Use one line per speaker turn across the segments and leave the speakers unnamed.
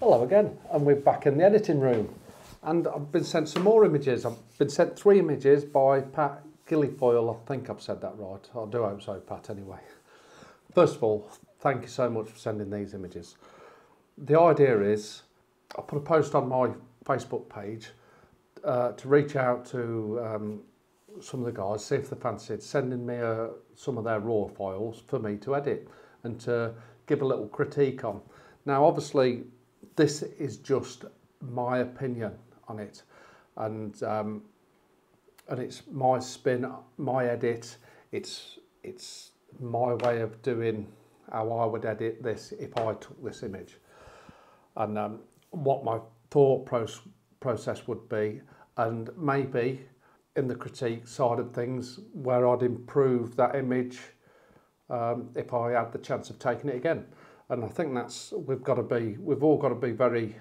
Hello again, and we're back in the editing room. And I've been sent some more images. I've been sent three images by Pat Gillifoyle. I think I've said that right. I do hope so, Pat, anyway. First of all, thank you so much for sending these images. The idea is I put a post on my Facebook page uh, to reach out to um, some of the guys, see if they fancied sending me uh, some of their raw files for me to edit and to give a little critique on. Now, obviously, this is just my opinion on it, and um, and it's my spin, my edit. It's it's my way of doing how I would edit this if I took this image, and um, what my thought process would be, and maybe in the critique side of things where I'd improve that image um, if I had the chance of taking it again and I think that's we've got to be we've all got to be very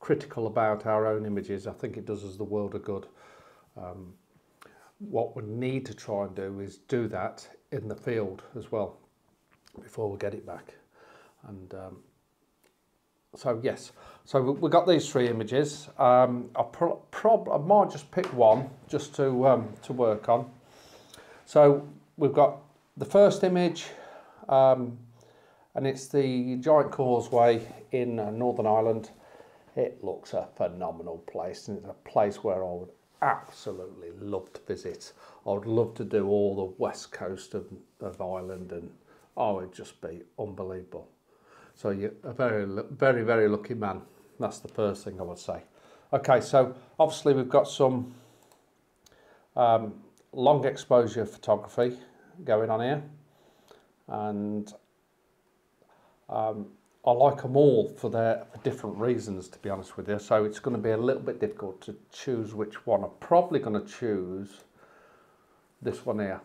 critical about our own images. I think it does us the world of good. Um, what we need to try and do is do that in the field as well before we get it back. And um, so yes, so we've got these three images. Um, I, I might just pick one just to um, to work on. So we've got the first image. And it's the Giant Causeway in uh, Northern Ireland. It looks a phenomenal place and it's a place where I would absolutely love to visit. I would love to do all the west coast of, of Ireland and oh, it'd just be unbelievable. So you're a very, very, very lucky man. That's the first thing I would say. Okay, so obviously we've got some um, long exposure photography going on here and um, I like them all for their for different reasons, to be honest with you. So it's going to be a little bit difficult to choose which one. I'm probably going to choose this one here.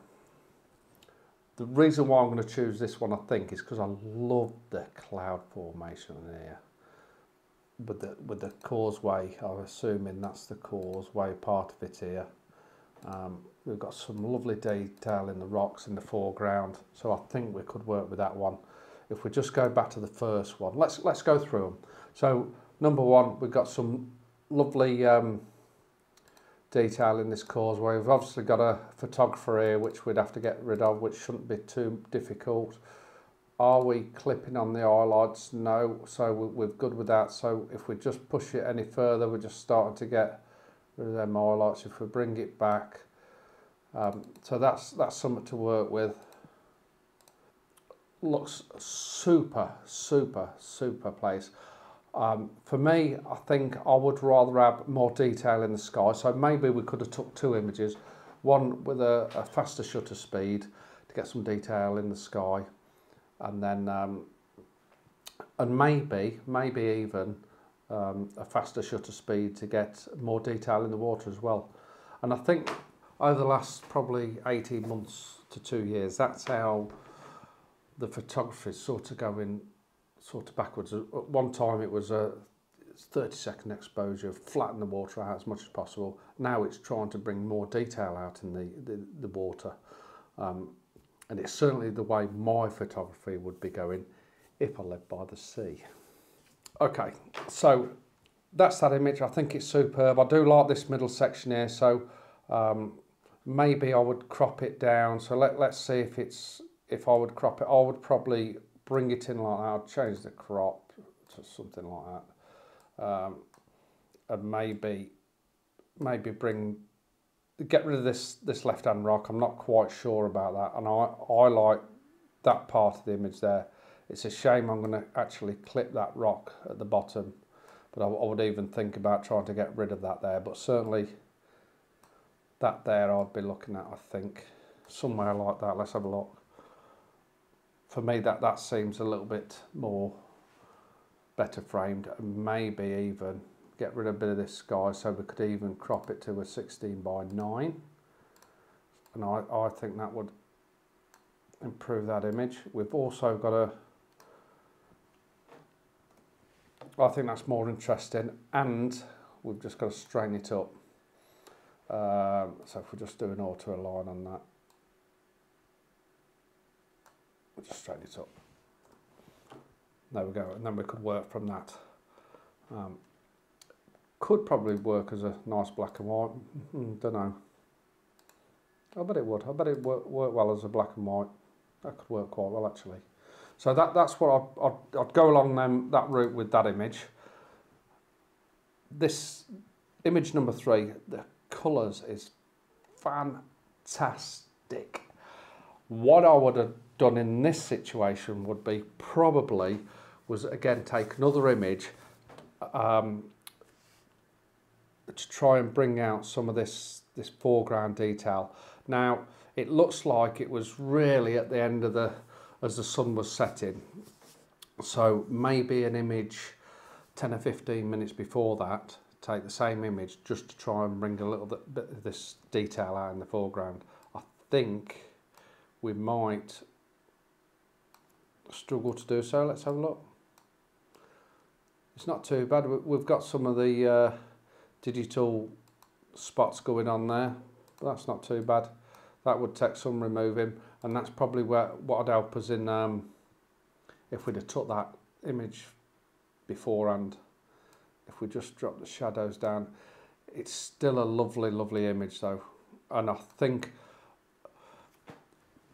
The reason why I'm going to choose this one, I think, is because I love the cloud formation here. With the, with the causeway, I'm assuming that's the causeway part of it here. Um, we've got some lovely detail in the rocks in the foreground, so I think we could work with that one if we just go back to the first one, let's let's go through them. So number one, we've got some lovely um, detail in this causeway. We've obviously got a photographer here, which we'd have to get rid of, which shouldn't be too difficult. Are we clipping on the highlights? No, so we're good with that. So if we just push it any further, we're just starting to get rid of them highlights. If we bring it back, um, so that's that's something to work with looks super, super, super place. Um, for me, I think I would rather have more detail in the sky. So maybe we could have took two images, one with a, a faster shutter speed to get some detail in the sky, and then um, and maybe maybe even um, a faster shutter speed to get more detail in the water as well. And I think over the last probably 18 months to two years, that's how the photography sort of going sort of backwards. At one time it was a 30 second exposure, flatten the water out as much as possible. Now it's trying to bring more detail out in the, the, the water. Um, and it's certainly the way my photography would be going if I lived by the sea. Okay, so that's that image. I think it's superb. I do like this middle section here, so um, maybe I would crop it down. So let, let's see if it's if I would crop it, I would probably bring it in like that. I'd change the crop to something like that. Um, and maybe, maybe bring, get rid of this, this left-hand rock. I'm not quite sure about that. And I, I like that part of the image there. It's a shame I'm going to actually clip that rock at the bottom. But I, I would even think about trying to get rid of that there. But certainly that there I'd be looking at, I think. Somewhere like that. Let's have a look for me that that seems a little bit more better framed and maybe even get rid of a bit of this sky so we could even crop it to a 16 by 9 and I, I think that would improve that image. We've also got a I think that's more interesting and we've just got to straighten it up. Um, so if we just do an auto align on that We'll just straighten it up. There we go, and then we could work from that. Um, could probably work as a nice black and white. Mm, don't know. I bet it would. I bet it work, work well as a black and white. That could work quite well actually. So that that's what I'd, I'd, I'd go along them, that route with that image. This image number three, the colours is fantastic. What I would have done in this situation would be probably was again take another image um, to try and bring out some of this this foreground detail. Now it looks like it was really at the end of the as the sun was setting. So maybe an image 10 or 15 minutes before that, take the same image just to try and bring a little bit, of this detail out in the foreground. I think we might struggle to do so. Let's have a look. It's not too bad. We've got some of the uh, digital spots going on there. But that's not too bad. That would take some removing and that's probably where what would help us in um, if we'd have took that image beforehand. If we just drop the shadows down, it's still a lovely, lovely image though. And I think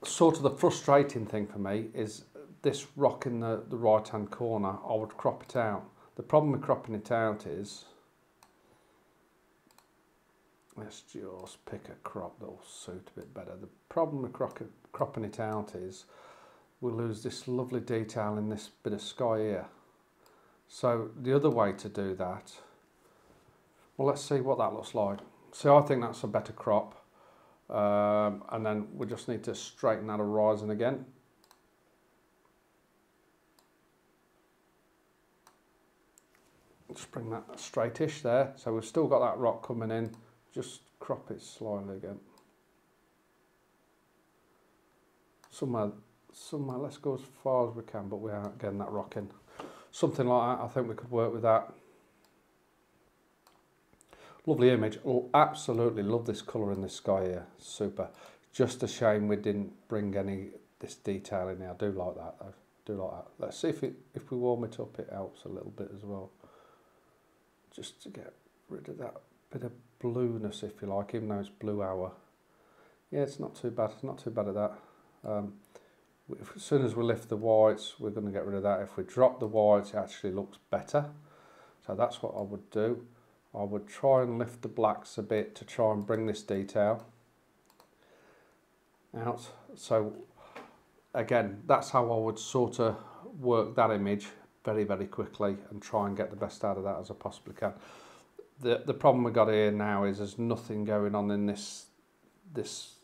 sort of the frustrating thing for me is this rock in the, the right hand corner, I would crop it out. The problem with cropping it out is, let's just pick a crop that'll suit a bit better. The problem with cropping it out is we lose this lovely detail in this bit of sky here. So the other way to do that, well let's see what that looks like. So I think that's a better crop. Um, and then we just need to straighten that horizon again. Just bring that straightish there. So we've still got that rock coming in. Just crop it slightly again. Somewhere, somewhere, let's go as far as we can, but we aren't getting that rocking. Something like that, I think we could work with that. Lovely image. Absolutely love this colour in the sky here. Super. Just a shame we didn't bring any this detail in here. I do like that though. Do like that. Let's see if it if we warm it up it helps a little bit as well. Just to get rid of that bit of blueness if you like, even though it's blue hour. Yeah, it's not too bad. It's not too bad at that. Um, if, as soon as we lift the whites, we're going to get rid of that. If we drop the whites, it actually looks better. So that's what I would do. I would try and lift the blacks a bit to try and bring this detail out. So again, that's how I would sort of work that image very, very quickly and try and get the best out of that as I possibly can. The, the problem we've got here now is there's nothing going on in this, this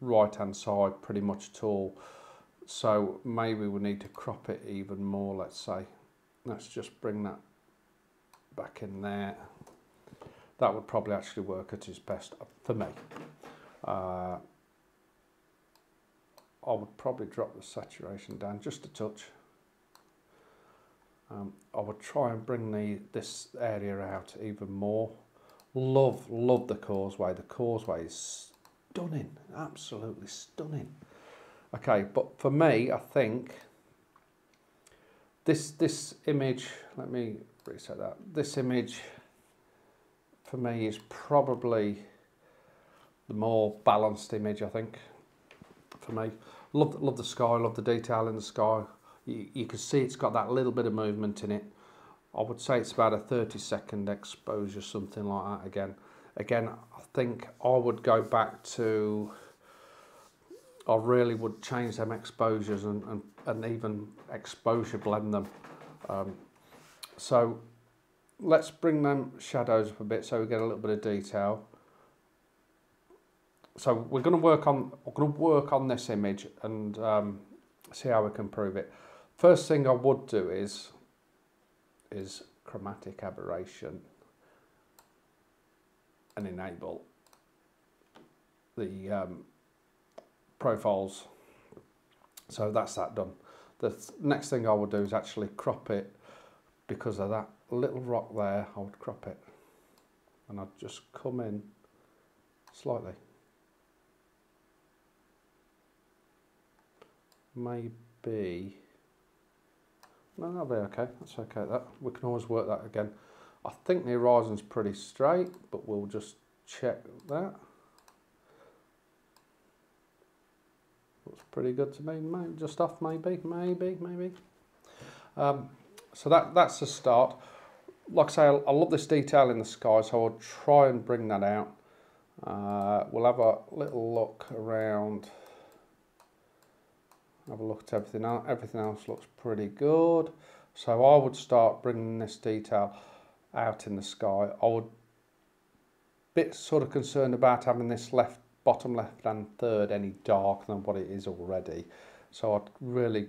right hand side pretty much at all. So maybe we need to crop it even more, let's say. Let's just bring that back in there that would probably actually work at its best for me. Uh, I would probably drop the saturation down just a touch. Um, I would try and bring the this area out even more. Love, love the causeway. The causeway is stunning, absolutely stunning. Okay, but for me, I think this this image. Let me reset that. This image for me is probably the more balanced image, I think, for me. Love, love the sky, love the detail in the sky. You, you can see it's got that little bit of movement in it. I would say it's about a 30 second exposure, something like that again. Again, I think I would go back to, I really would change them exposures and, and, and even exposure blend them. Um, so let's bring them shadows up a bit so we get a little bit of detail. So we're going to work on we're going to work on this image and um, see how we can prove it. First thing I would do is is chromatic aberration and enable the um, profiles. So that's that done. The th next thing I would do is actually crop it because of that little rock there, I would crop it and I'd just come in slightly. Maybe No, that'll be okay. That's okay. That we can always work that again. I think the horizon's pretty straight, but we'll just check that. Looks pretty good to me. Maybe just off, maybe, maybe, maybe. Um, so that that's the start. Like I say, I, love this detail in the sky, so I'll try and bring that out. Uh, we'll have a little look around. Have a look at everything else. Everything else looks pretty good. So I would start bringing this detail out in the sky. I would bit sort of concerned about having this left bottom left hand third any darker than what it is already. So I'd really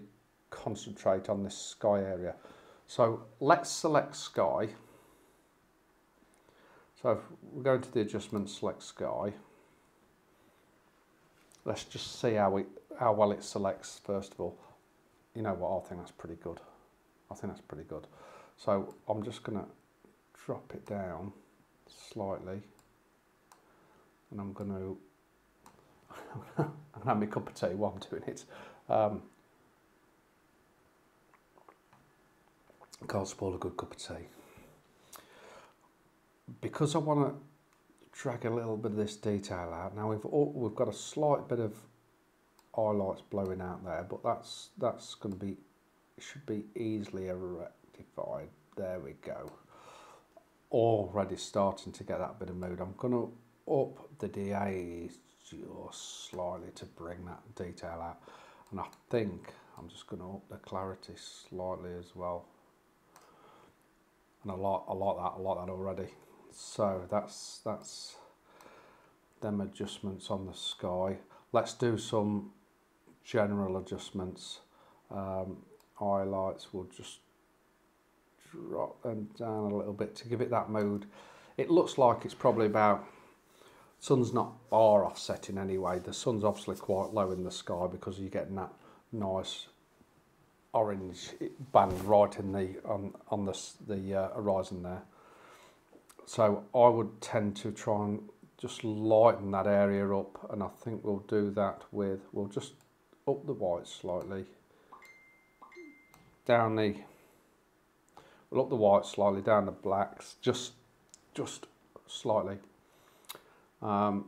concentrate on this sky area. So let's select sky. So if we go into the adjustment, select sky. Let's just see how, we, how well it selects first of all. You know what, I think that's pretty good. I think that's pretty good. So I'm just going to drop it down slightly and I'm going to I'm to have my cup of tea while I'm doing it. Um, can't spoil a good cup of tea. Because I want to drag a little bit of this detail out. Now we've all, we've got a slight bit of highlights blowing out there, but that's that's going to be should be easily rectified. There we go. Already starting to get that bit of mood. I'm going to up the DA just slightly to bring that detail out. And I think I'm just going to up the clarity slightly as well. And I like, I like that, I like that already. So that's, that's them adjustments on the sky. Let's do some general adjustments. Um, highlights, we'll just drop them down a little bit to give it that mood. It looks like it's probably about sun's not far offsetting anyway. The sun's obviously quite low in the sky because you're getting that nice orange band right in the on on the the uh, horizon there. So I would tend to try and just lighten that area up, and I think we'll do that with we'll just up the white slightly, down the we'll up the white slightly, down the blacks, just just slightly. Um,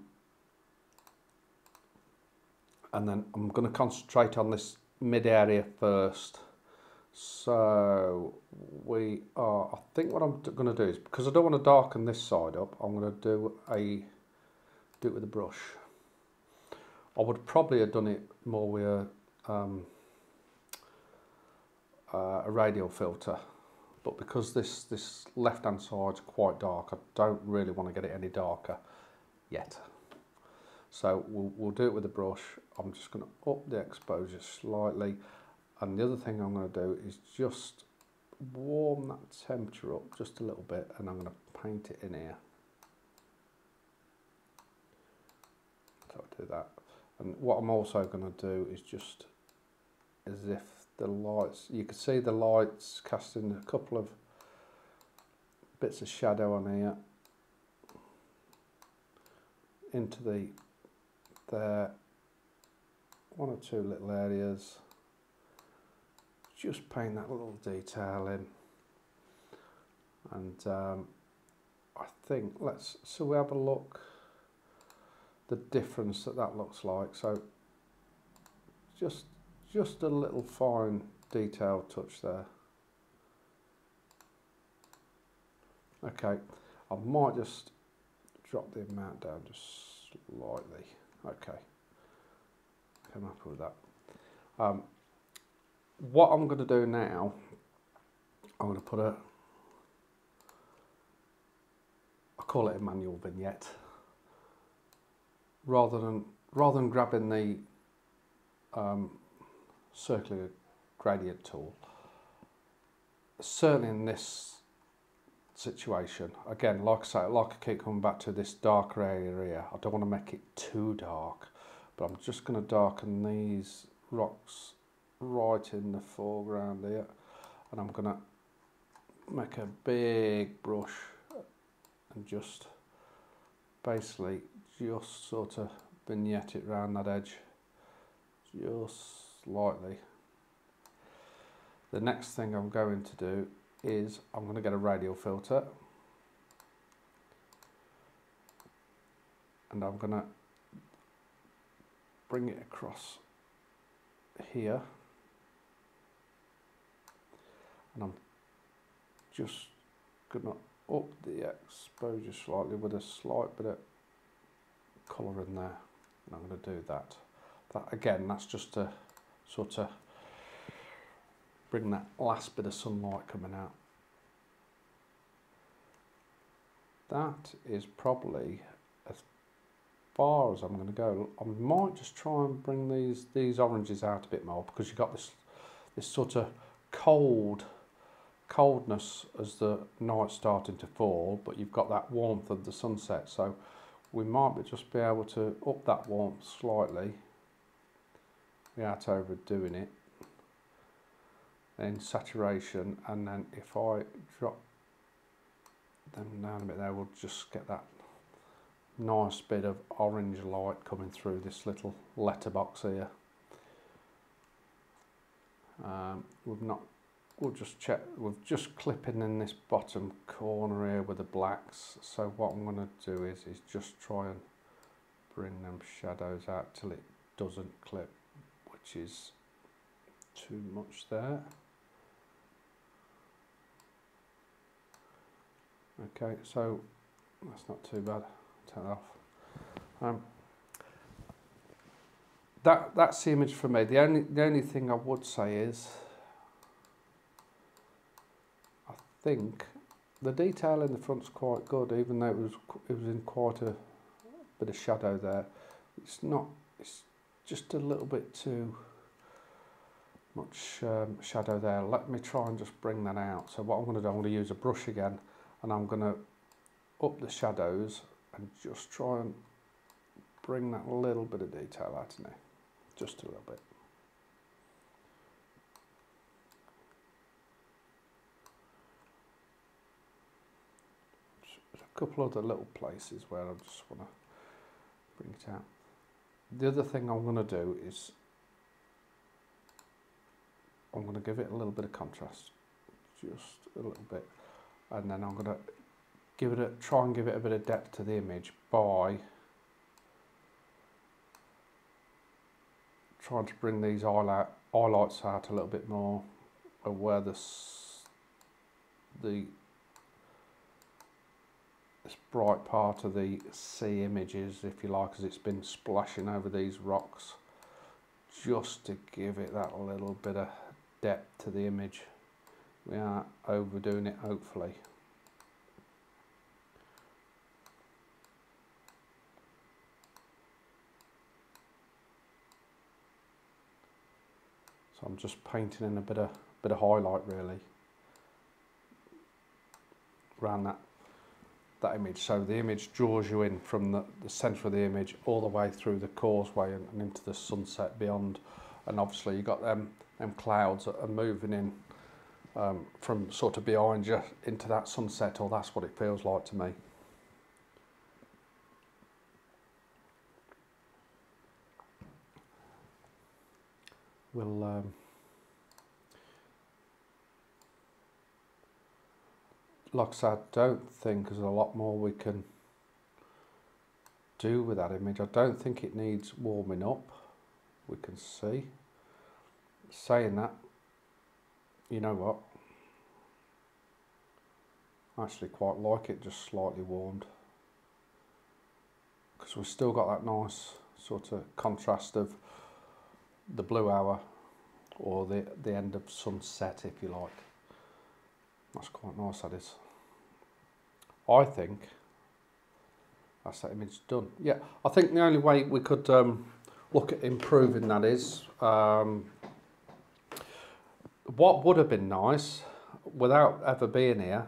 and then I'm going to concentrate on this mid area first. So we are, I think what I'm going to do is, because I don't want to darken this side up, I'm going to do a, do it with a brush. I would probably have done it more with a, um, uh, a radial filter, but because this, this left hand side is quite dark, I don't really want to get it any darker yet. So we'll, we'll do it with a brush. I'm just going to up the exposure slightly. And the other thing I'm going to do is just warm that temperature up just a little bit and I'm going to paint it in here. So I'll do that. And what I'm also going to do is just as if the lights, you can see the lights casting a couple of bits of shadow on here into the there one or two little areas just paint that little detail in and um, I think let's so we have a look the difference that that looks like so just just a little fine detail touch there okay I might just drop the amount down just slightly. Okay, come up with that. Um, what I'm going to do now, I'm going to put a, I call it a manual vignette, rather than rather than grabbing the um, circular gradient tool. Certainly in this situation. Again, like I say, like I keep coming back to this darker area, I don't want to make it too dark, but I'm just going to darken these rocks right in the foreground here, and I'm to make a big brush and just basically just sort of vignette it around that edge just slightly. The next thing I'm going to do is I'm going to get a radial filter. And I'm going to bring it across here and I'm just to up the exposure slightly with a slight bit of colour in there and I'm going to do that. That again that's just to sort of bring that last bit of sunlight coming out. That is probably as far as I'm going to go. I might just try and bring these these oranges out a bit more because you've got this this sort of cold coldness as the night's starting to fall, but you've got that warmth of the sunset. So we might just be able to up that warmth slightly without overdoing it in saturation and then if I drop them down a bit there we'll just get that nice bit of orange light coming through this little letterbox here um, we've not we'll just check we're just clipping in this bottom corner here with the blacks so what I'm going to do is is just try and bring them shadows out till it doesn't clip which is too much there Okay, so that's not too bad. Turn it off. Um, that that's the image for me. The only the only thing I would say is I think the detail in the front's quite good, even though it was it was in quite a bit of shadow there. It's not. It's just a little bit too much um, shadow there. Let me try and just bring that out. So what I'm going to do, I'm going to use a brush again and I'm going to up the shadows and just try and bring that little bit of detail out in there, just a little bit. There's couple other little places where I just want to bring it out. The other thing I'm going to do is I'm going to give it a little bit of contrast, just a little bit and then I'm going to give it a try and give it a bit of depth to the image by trying to bring these highlight, highlights out a little bit more where the this bright part of the sea images if you like as it's been splashing over these rocks just to give it that little bit of depth to the image we aren't overdoing it hopefully. So I'm just painting in a bit of bit of highlight really around that that image. So the image draws you in from the, the centre of the image all the way through the causeway and, and into the sunset beyond. And obviously you've got them, them clouds that are moving in um, from sort of behind you into that sunset, or that's what it feels like to me. We'll um, like I I don't think there's a lot more we can do with that image. I don't think it needs warming up. We can see. Saying that, you know what? I actually quite like it just slightly warmed because we've still got that nice sort of contrast of the blue hour or the, the end of sunset if you like. That's quite nice that is. I think that's that image done. Yeah, I think the only way we could um, look at improving that is um, what would have been nice, without ever being here,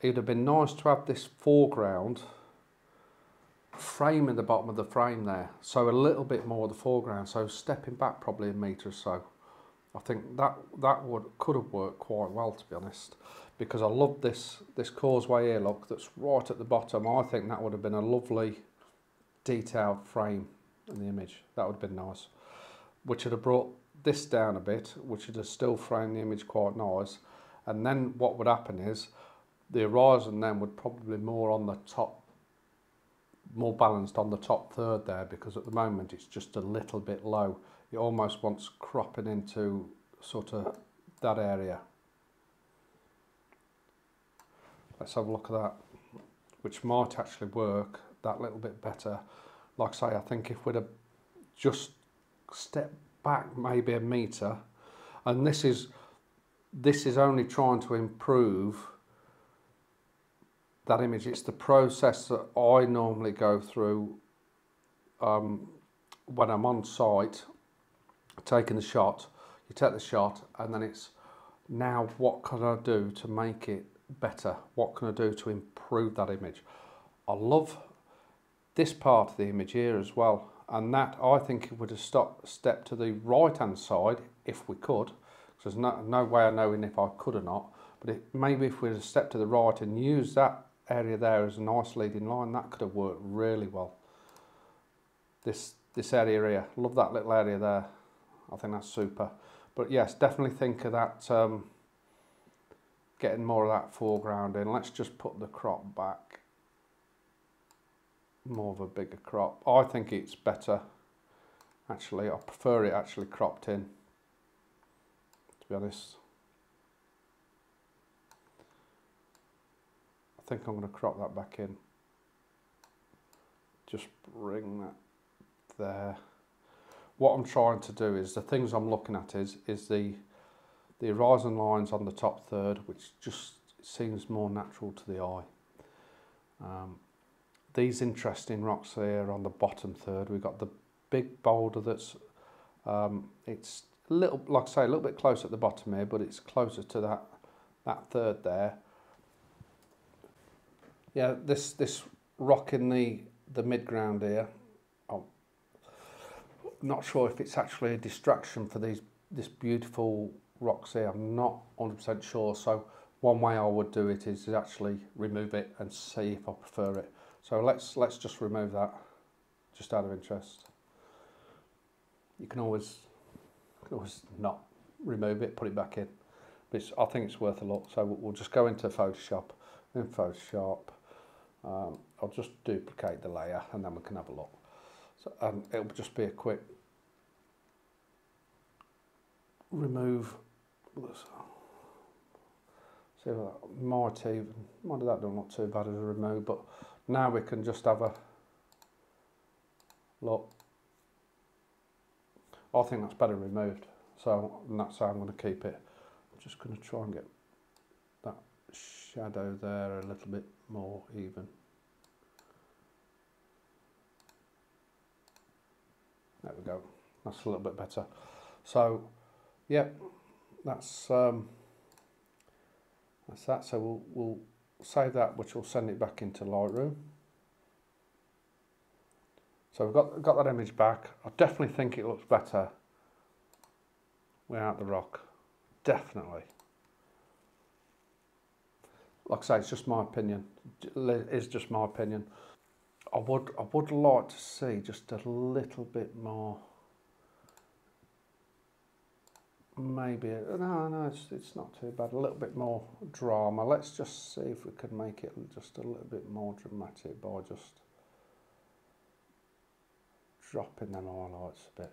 it would have been nice to have this foreground frame in the bottom of the frame there. So a little bit more of the foreground. So stepping back probably a metre or so. I think that that would could have worked quite well to be honest. Because I love this this causeway here look that's right at the bottom. I think that would have been a lovely detailed frame in the image. That would have been nice. Which would have brought this down a bit, which would have still framed the image quite nice. And then what would happen is the horizon then would probably more on the top, more balanced on the top third there because at the moment it's just a little bit low. It almost wants cropping into sort of that area. Let's have a look at that, which might actually work that little bit better. Like I say, I think if we'd have just stepped back maybe a metre, and this is this is only trying to improve that image. It's the process that I normally go through um, when I'm on site, taking the shot. You take the shot, and then it's now what can I do to make it better? What can I do to improve that image? I love this part of the image here as well. And that I think it would have stopped, stepped to the right hand side if we could. Because there's no, no way of knowing if I could or not. But it, maybe if we had stepped to the right and used that area there as a nice leading line, that could have worked really well. This, this area here, love that little area there. I think that's super. But yes, definitely think of that um, getting more of that foreground in. Let's just put the crop back. More of a bigger crop. I think it's better, actually. I prefer it actually cropped in, to be honest. I think I'm going to crop that back in. Just bring that there. What I'm trying to do is, the things I'm looking at is, is the the horizon lines on the top third, which just seems more natural to the eye. Um, these interesting rocks here on the bottom third, we've got the big boulder that's, um, it's a little, like I say, a little bit closer at the bottom here, but it's closer to that, that third there. Yeah, this, this rock in the, the mid-ground here, I'm not sure if it's actually a distraction for these this beautiful rocks here. I'm not 100% sure. So one way I would do it is to actually remove it and see if I prefer it. So let's let's just remove that, just out of interest. You can always, you can always not remove it, put it back in. But I think it's worth a look. So we'll just go into Photoshop. In Photoshop, um, I'll just duplicate the layer and then we can have a look. So, and it'll just be a quick remove See that uh, might even, might have that done not too bad as a remove, but now we can just have a look. I think that's better removed, so that's how I'm going to keep it. I'm just going to try and get that shadow there a little bit more even. There we go. That's a little bit better. So, yeah, that's um, that's that. So we'll, we'll save that, which will send it back into Lightroom. So we've got, got that image back. I definitely think it looks better without the rock. Definitely. Like I say, it's just my opinion. It's just my opinion. I would, I would like to see just a little bit more maybe no no it's, it's not too bad. A little bit more drama. Let's just see if we can make it just a little bit more dramatic by just dropping them highlights a bit.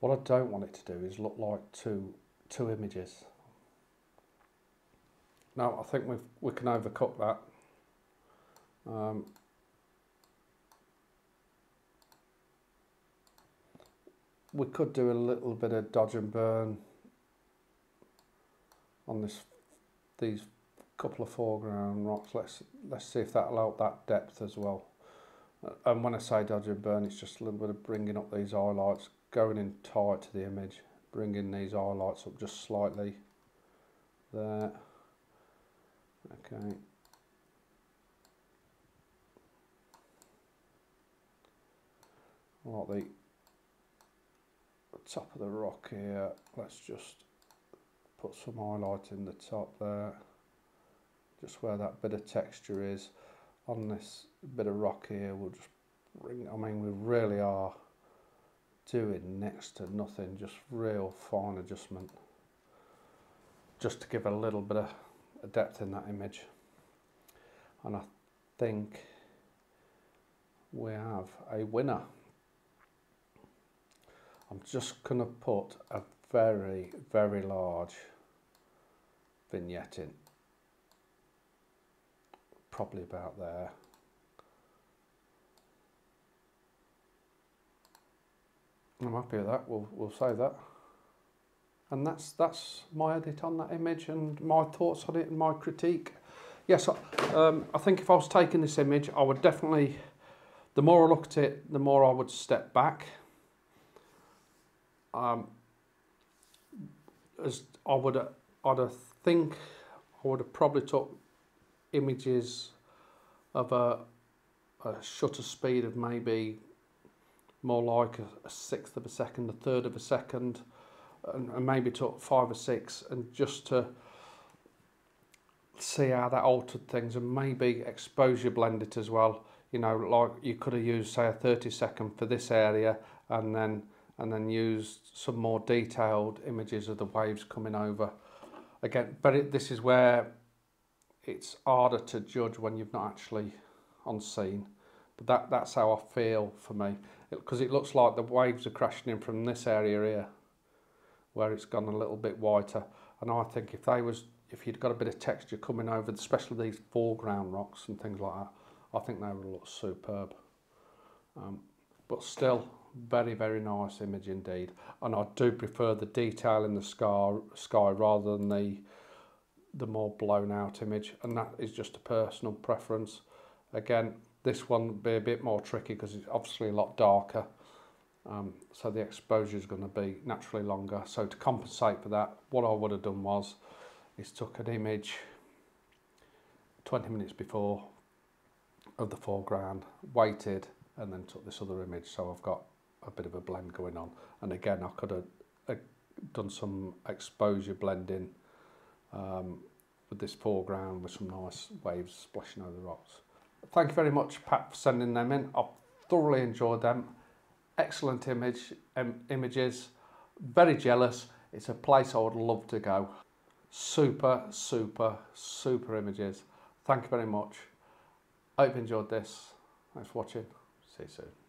What I don't want it to do is look like two two images. Now I think we we can overcook that. Um, we could do a little bit of dodge and burn on this these couple of foreground rocks. Let's let's see if that'll help that depth as well. Uh, and when I say dodge and burn, it's just a little bit of bringing up these highlights, going in tight to the image, bringing these highlights up just slightly there. Okay. Like the top of the rock here, let's just put some highlight in the top there, just where that bit of texture is. On this bit of rock here, we'll just bring, I mean, we really are doing next to nothing, just real fine adjustment, just to give a little bit of depth in that image. And I think we have a winner. I'm just going to put a very, very large vignette in. Probably about there. I'm happy with that. We'll, we'll save that. And that's that's my edit on that image and my thoughts on it and my critique. Yes, um, I think if I was taking this image, I would definitely, the more I looked at it, the more I would step back. Um, as I would, I'd think I would have probably took images of a, a shutter speed of maybe more like a, a sixth of a second, a third of a second, and, and maybe took five or six, and just to see how that altered things, and maybe exposure blend it as well. You know, like you could have used say a 30 second for this area, and then and then used some more detailed images of the waves coming over. Again, but it, this is where it's harder to judge when you've not actually on scene. But that, that's how I feel for me. Because it, it looks like the waves are crashing in from this area here, where it's gone a little bit whiter. And I think if they was, if you'd got a bit of texture coming over, especially these foreground rocks and things like that, I think they would look superb. Um, but still, very, very nice image indeed. And I do prefer the detail in the sky, sky rather than the, the more blown out image. And that is just a personal preference. Again, this one will be a bit more tricky because it's obviously a lot darker. Um, so the exposure is going to be naturally longer. So to compensate for that, what I would have done was, is took an image 20 minutes before of the foreground, waited, and then took this other image. So I've got a bit of a blend going on. And again, I could have uh, done some exposure blending um, with this foreground with some nice waves splashing over the rocks. Thank you very much, Pat, for sending them in. I've thoroughly enjoyed them. Excellent image, um, images. Very jealous. It's a place I would love to go. Super, super, super images. Thank you very much. I hope you enjoyed this. Thanks for watching. See you soon.